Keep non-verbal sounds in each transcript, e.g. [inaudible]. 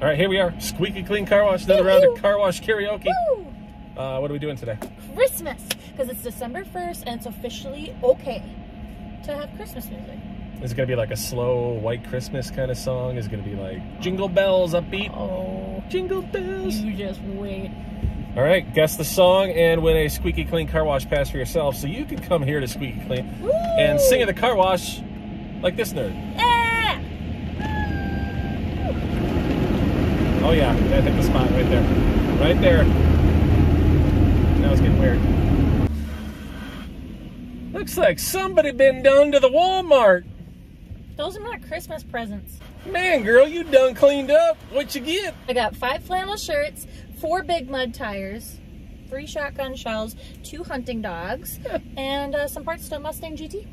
All right, here we are. Squeaky clean car wash. Another round of car wash karaoke. Woo! Uh, what are we doing today? Christmas, because it's December 1st and it's officially okay to have Christmas music. Is it gonna be like a slow white Christmas kind of song? Is it gonna be like jingle bells, upbeat? Oh, Jingle bells. you just wait. All right, guess the song and win a squeaky clean car wash pass for yourself. So you can come here to Squeaky Clean Woo! and sing at the car wash like this nerd. Ah! Oh yeah, that hit the spot right there. Right there. Now it's getting weird. Looks like somebody been done to the Walmart. Those are my Christmas presents. Man, girl, you done cleaned up. What you get? I got five flannel shirts, four big mud tires, three shotgun shells, two hunting dogs, [laughs] and uh, some parts to a Mustang GT.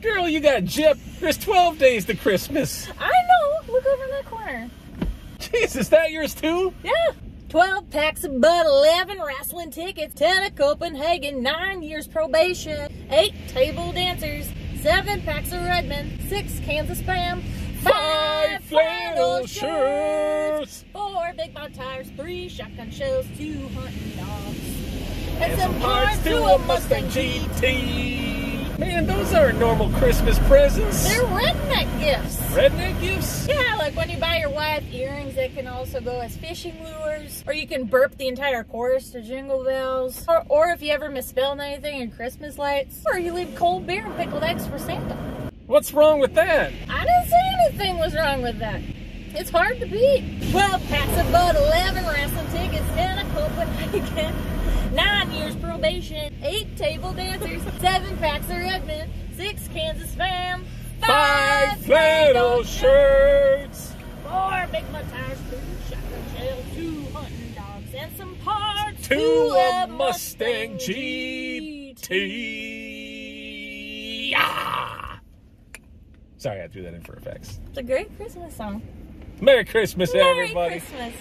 Girl, you got Jip. There's 12 days to Christmas. I know. Look over in that corner. [laughs] Jeez, is that yours too? Yeah. 12 packs of Bud, 11 wrestling tickets, 10 of Copenhagen, 9 years probation, 8 table dancers, 7 packs of Red Man, 6 cans of Spam, 5 flannel shirts, 4 big mud tires, 3 shotgun shells, 2 hunting dogs, and some parts to a Mustang GT. Those aren't normal Christmas presents. They're redneck gifts. redneck gifts. Yeah, like when you buy your wife earrings, they can also go as fishing lures, or you can burp the entire chorus to Jingle Bells, or, or if you ever misspell anything in Christmas lights, or you leave cold beer and pickled eggs for Santa. What's wrong with that? I didn't say anything was wrong with that. It's hard to beat. 12 packs of Bud, 11 wrestling tickets, and a 10 of Copenhagen, 9 probation, 8 table dancers, [laughs] 7 packs of Red Man, 6 cans of Spam, Five flannel shirts. Four big mud tires, two shotgun shells, two hunting dogs, and some parts To to a Mustang GT. Yeah. Sorry, I threw that in for effects. It's a great Christmas song. Merry Christmas, Merry everybody. Merry Christmas.